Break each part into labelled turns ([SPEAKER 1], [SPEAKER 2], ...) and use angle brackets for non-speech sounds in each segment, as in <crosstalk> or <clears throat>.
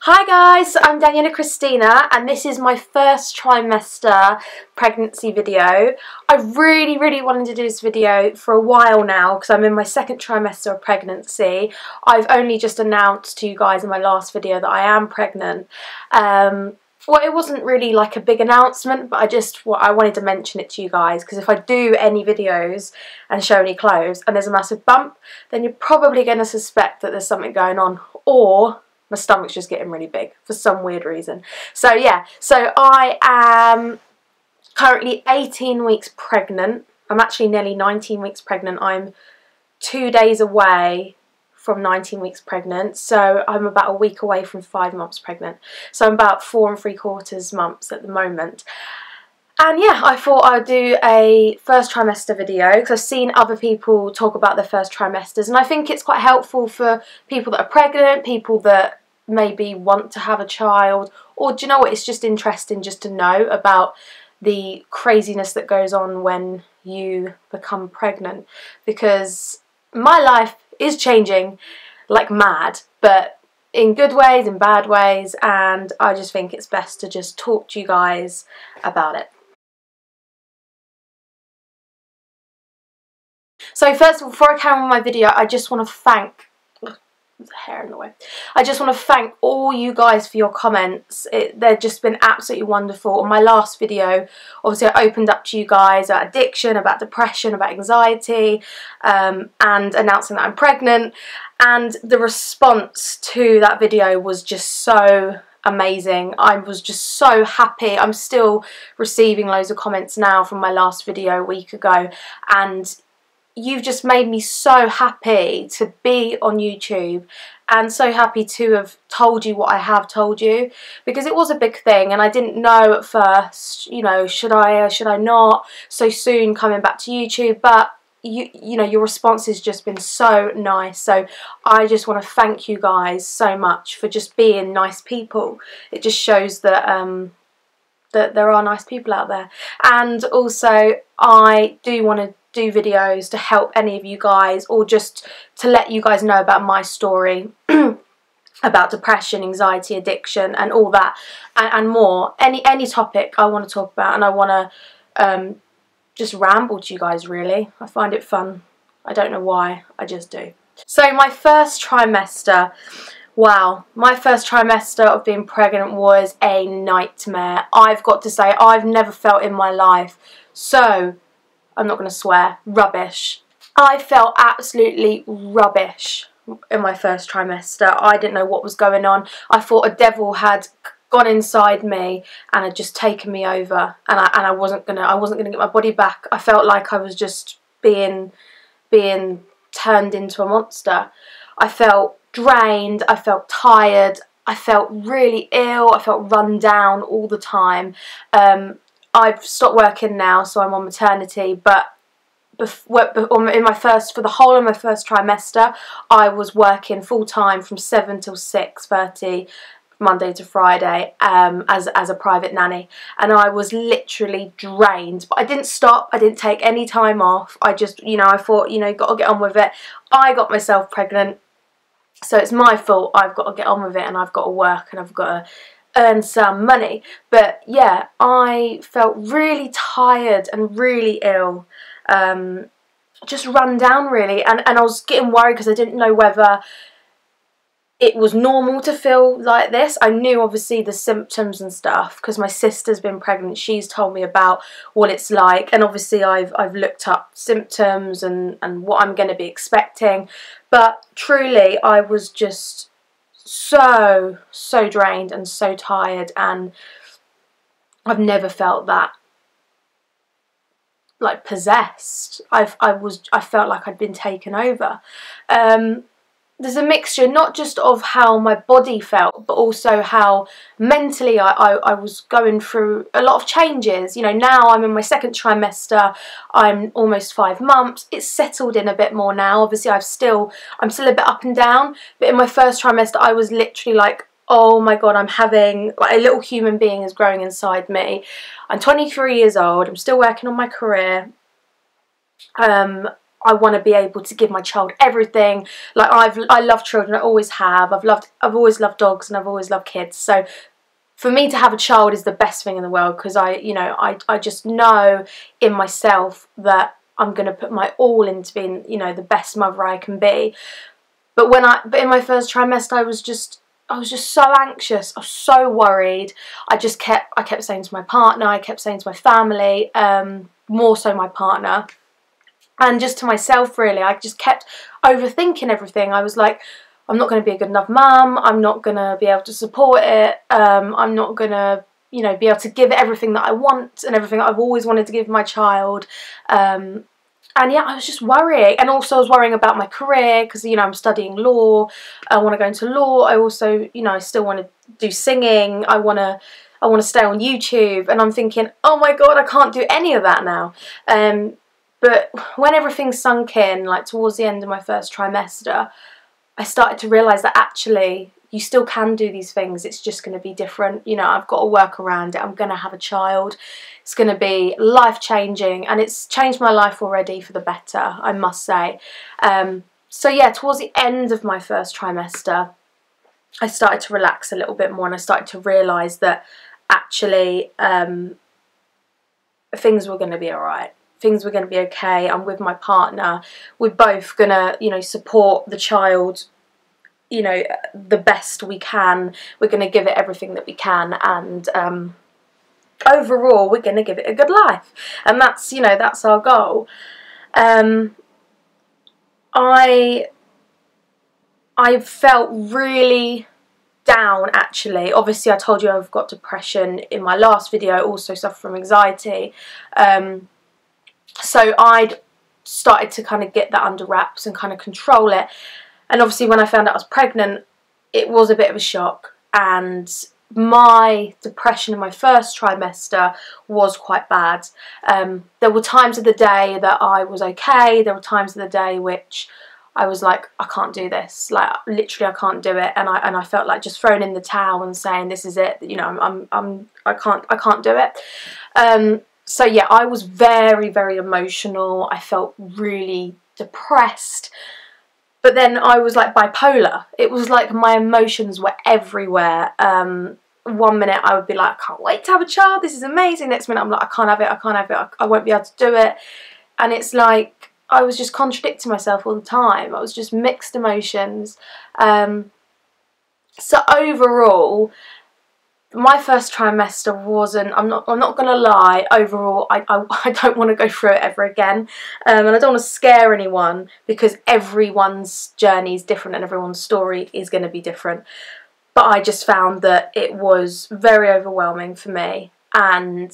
[SPEAKER 1] Hi guys, I'm Daniella Christina and this is my first trimester pregnancy video. I really really wanted to do this video for a while now because I'm in my second trimester of pregnancy. I've only just announced to you guys in my last video that I am pregnant. Um, well it wasn't really like a big announcement but I just well, I wanted to mention it to you guys because if I do any videos and show any clothes and there's a massive bump then you're probably going to suspect that there's something going on or my stomach's just getting really big for some weird reason. So yeah, so I am currently 18 weeks pregnant. I'm actually nearly 19 weeks pregnant. I'm two days away from 19 weeks pregnant. So I'm about a week away from five months pregnant. So I'm about four and three quarters months at the moment. And yeah, I thought I'd do a first trimester video because I've seen other people talk about their first trimesters and I think it's quite helpful for people that are pregnant, people that maybe want to have a child or do you know what, it's just interesting just to know about the craziness that goes on when you become pregnant because my life is changing like mad but in good ways, in bad ways and I just think it's best to just talk to you guys about it. So first of all, before I carry on my video, I just want to thank the hair in the way. I just want to thank all you guys for your comments. It, they've just been absolutely wonderful. On my last video, obviously I opened up to you guys about addiction, about depression, about anxiety, um, and announcing that I'm pregnant. And the response to that video was just so amazing. I was just so happy. I'm still receiving loads of comments now from my last video a week ago and you've just made me so happy to be on YouTube and so happy to have told you what I have told you because it was a big thing and I didn't know at first, you know, should I or should I not so soon coming back to YouTube but you you know your response has just been so nice. So I just want to thank you guys so much for just being nice people. It just shows that um that there are nice people out there. And also I do want to do videos to help any of you guys or just to let you guys know about my story <clears throat> about depression, anxiety, addiction and all that and, and, more. Any any topic I want to talk about and I want to um, just ramble to you guys really. I find it fun. I don't know why, I just do. So my first trimester, wow, my first trimester of being pregnant was a nightmare. I've got to say, I've never felt in my life so I'm not going to swear, rubbish. I felt absolutely rubbish in my first trimester. I didn't know what was going on. I thought a devil had gone inside me and had just taken me over and I, and I wasn't gonna I wasn't gonna get my body back. I felt like I was just being being turned into a monster. I felt drained, I felt tired, I felt really ill, I felt run down all the time. Um, I've stopped working now, so I'm on maternity, but in my first for the whole of my first trimester I was working full time from 7 till 6.30 Monday to Friday um, as, as a private nanny. And I was literally drained but I didn't stop I didn't take any time off. I just you know I thought you know got to get on with it. I got myself pregnant so it's my fault I've got to get on with it and I've got to work and I've got to earn some money. But yeah, I felt really tired and really ill. Um, just run down really and, and I was getting worried because I didn't know whether it was normal to feel like this. I knew obviously the symptoms and stuff because my sister's been pregnant. She's told me about what it's like and obviously I've I've looked up symptoms and and what I'm going to be expecting. But truly I was just so, so drained and so tired and I've never felt that like possessed. I've I was I felt like I'd been taken over. Um, there's a mixture not just of how my body felt but also how mentally I, I, I, was going through a lot of changes. You know now I'm in my second trimester I'm almost five months. It's settled in a bit more now. Obviously I've still I'm still a bit up and down but in my first trimester I was literally like oh my god I'm having like a little human being is growing inside me. I'm 23 years old I'm still working on my career. Um I want to be able to give my child everything. Like I've I love children, I always have. I've loved I've always loved dogs and I've always loved kids. So for me to have a child is the best thing in the world because I, you know, I I just know in myself that I'm going to put my all into being, you know, the best mother I can be. But when I but in my first trimester I was just I was just so anxious. I was so worried. I just kept I kept saying to my partner, I kept saying to my family, um, more so my partner, and just to myself really. I just kept overthinking everything. I was like, I'm not going to be a good enough mum. I'm not going to be able to support it. Um, I'm not going to you know be able to give everything that I want and everything that I've always wanted to give my child. Um, and yeah, I was just worrying, and also I was worrying about my career because you know I'm studying law. I want to go into law. I also, you know, I still want to do singing. I want to, I want to stay on YouTube, and I'm thinking, oh my god, I can't do any of that now. Um, but when everything sunk in, like towards the end of my first trimester, I started to realise that actually you still can do these things. It's just going to be different. You know, I've got to work around it. I'm going to have a child. It's going to be life changing, and it's changed my life already for the better, I must say. Um, so, yeah, towards the end of my first trimester, I started to relax a little bit more and I started to realise that actually um, things were going to be alright things were going to be okay. I'm with my partner. We're both going to, you know, support the child you know the best we can we're going to give it everything that we can and um, overall we're going to give it a good life and that's you know that's our goal um, i i felt really down actually obviously i told you i've got depression in my last video also suffer from anxiety um, so i'd started to kind of get that under wraps and kind of control it and obviously, when I found out I was pregnant, it was a bit of a shock. And my depression in my first trimester was quite bad. Um, there were times of the day that I was okay. There were times of the day which I was like, I can't do this. Like literally, I can't do it. And I and I felt like just throwing in the towel and saying, this is it. You know, I'm I'm, I'm I can't I can't do it. Um, so yeah, I was very very emotional. I felt really depressed. But then I was like bipolar. It was like my emotions were everywhere. Um, one minute I would be like, I can't wait to have a child. This is amazing. Next minute I'm like, I can't have it. I can't have it. I, won't be able to do it. And it's like I was just contradicting myself all the time. I was just mixed emotions. Um, so overall, my first trimester wasn't I'm not I'm not gonna lie overall I, I, <laughs> I don't want to go through it ever again. Um, and I don't want to scare anyone because everyone's journey is different and everyone's story is going to be different. But I just found that it was very overwhelming for me and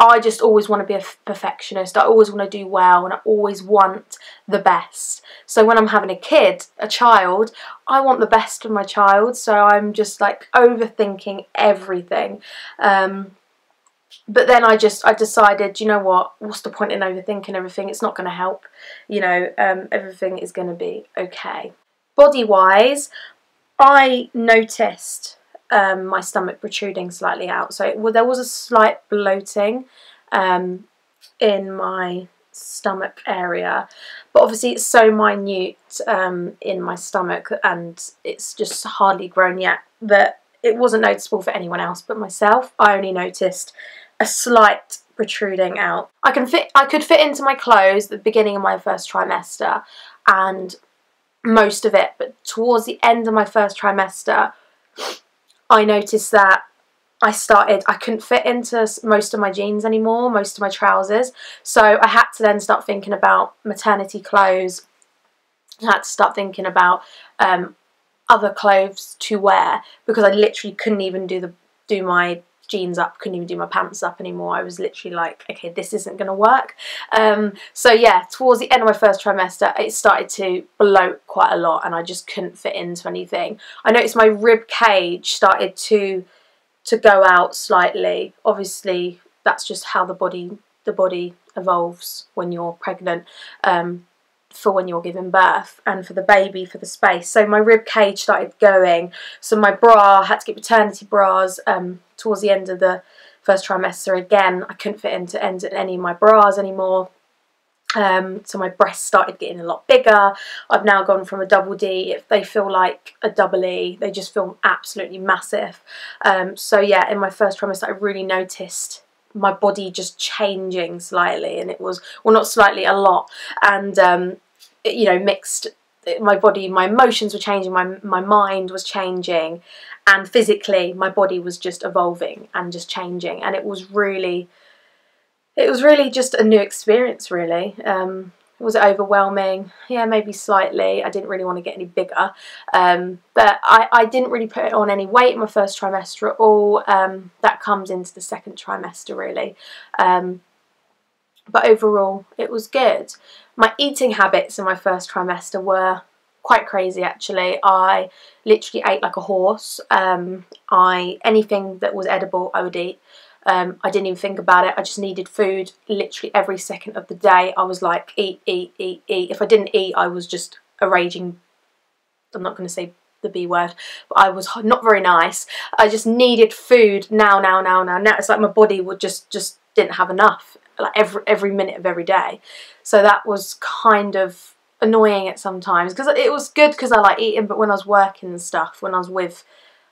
[SPEAKER 1] I just always want to be a perfectionist. I always want to do well and I always want the best. So when I'm having a kid, a child, I want the best for my child. So I'm just like overthinking everything. Um, but then I just I decided, you know what? What's the point in overthinking everything? It's not going to help. You know, um, everything is going to be okay. Body wise, I noticed um, my stomach protruding slightly out. So it, well, there was a slight bloating um, in my stomach area, but obviously it's so minute um, in my stomach and it's just hardly grown yet that it wasn't noticeable for anyone else but myself. I only noticed a slight protruding out. I can fit. I could fit into my clothes at the beginning of my first trimester and most of it, but towards the end of my first trimester, I noticed that I started, I couldn't fit into most of my jeans anymore, most of my trousers. So I had to then start thinking about maternity clothes. I had to start thinking about um, other clothes to wear because I literally couldn't even do the do my jeans up, couldn't even do my pants up anymore. I was literally like, okay, this isn't going to work. Um, so yeah, towards the end of my first trimester, it started to bloat quite a lot and I just couldn't fit into anything. I noticed my rib cage started to to go out slightly. Obviously, that's just how the body the body evolves when you're pregnant. Um, for when you're giving birth and for the baby for the space. So my rib cage started going. So my bra had to get maternity bras um, towards the end of the first trimester. Again, I couldn't fit into, into any of my bras anymore. Um, so my breasts started getting a lot bigger. I've now gone from a double D. If they feel like a double E, they just feel absolutely massive. Um, so yeah, in my first trimester, I really noticed my body just changing slightly, and it was well, not slightly, a lot, and um, it, you know, mixed. My body, my emotions were changing. My my mind was changing, and physically, my body was just evolving and just changing, and it was really it was really just a new experience, really. Um, was it overwhelming? Yeah, maybe slightly. I didn't really want to get any bigger. Um, but I, I didn't really put on any weight in my first trimester at all. Um, that comes into the second trimester, really. Um, but overall, it was good. My eating habits in my first trimester were quite crazy actually. I literally ate like a horse. Um, I anything that was edible I would eat. Um, I didn't even think about it. I just needed food literally every second of the day. I was like, eat, eat, eat, eat. If I didn't eat, I was just a raging, I'm not going to say the B word, but I was not very nice. I just needed food now, now, now, now. Now it's like my body would just, just didn't have enough, like every, every minute of every day. So that was kind of annoying at sometimes because it was good because I like eating, but when I was working and stuff, when I was with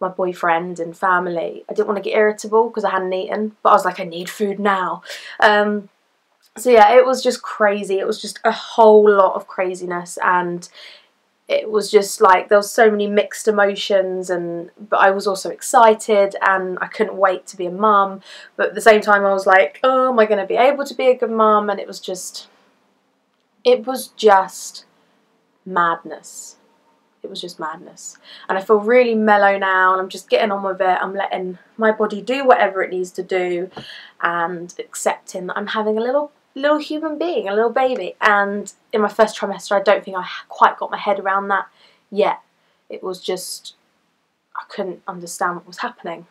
[SPEAKER 1] my boyfriend and family. I didn't want to get irritable because I hadn't eaten, but I was like, I need food now. Um, so yeah, it was just crazy. It was just a whole lot of craziness and it was just like there was so many mixed emotions and but I was also excited and I couldn't wait to be a mum but at the same time I was like oh am I going to be able to be a good mum and it was just it was just madness it was just madness. And I feel really mellow now and I'm just getting on with it. I'm letting my body do whatever it needs to do and accepting that I'm having a little little human being, a little baby. And in my first trimester, I don't think I quite got my head around that yet. It was just, I couldn't understand what was happening.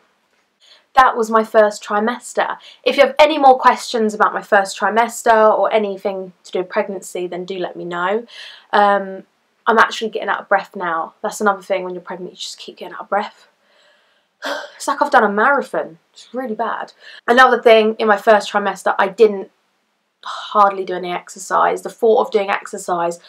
[SPEAKER 1] That was my first trimester. If you have any more questions about my first trimester or anything to do with pregnancy, then do let me know. Um, I'm actually getting out of breath now. That's another thing when you're pregnant, you just keep getting out of breath. <sighs> It's like I've done a marathon. It's really bad. Another thing, in my first trimester, I didn't hardly do any exercise. The thought of doing exercise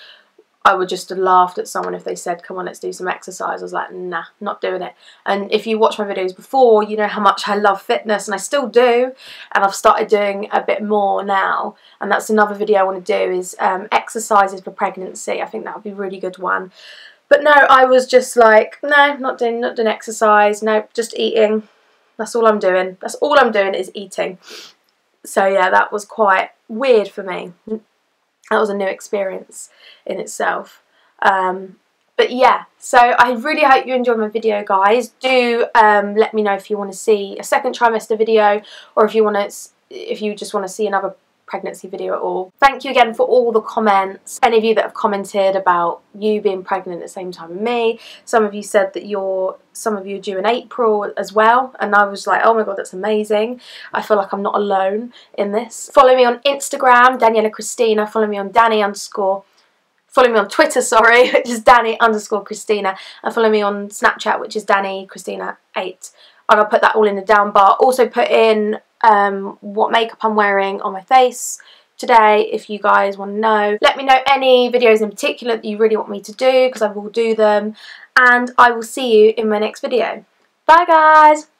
[SPEAKER 1] I would just have laughed at someone if they said, come on, let's do some exercise. I was like, nah, not doing it. And if you watch my videos before, you know how much I love fitness, and I still do. And I've started doing a bit more now. And that's another video I want to do is um, exercises for pregnancy. I think that would be a really good one. But no, I was just like, no, not doing, not doing exercise. No, just eating. That's all I'm doing. That's all I'm doing is eating. So yeah, that was quite weird for me that was a new experience in itself. Um, but yeah, so I really hope you enjoyed my video, guys. Do um, let me know if you want to see a second trimester video or if you want to, if you just want to see another pregnancy video at all. Thank you again for all the comments. Any of you that have commented about you being pregnant at the same time as me. Some of you said that you're, some of you are due in April as well. And I was like, oh my God, that's amazing. I feel like I'm not alone in this. Follow me on Instagram, Daniella Christina. Follow me on Danni underscore follow me on Twitter, sorry, <laughs> which is Danni underscore Christina, and follow me on Snapchat, which is Danny Christina 8. And I'll put that all in the down bar. Also put in um, what makeup I'm wearing on my face today if you guys want to know. Let me know any videos in particular that you really want me to do because I will do them and I will see you in my next video. Bye guys!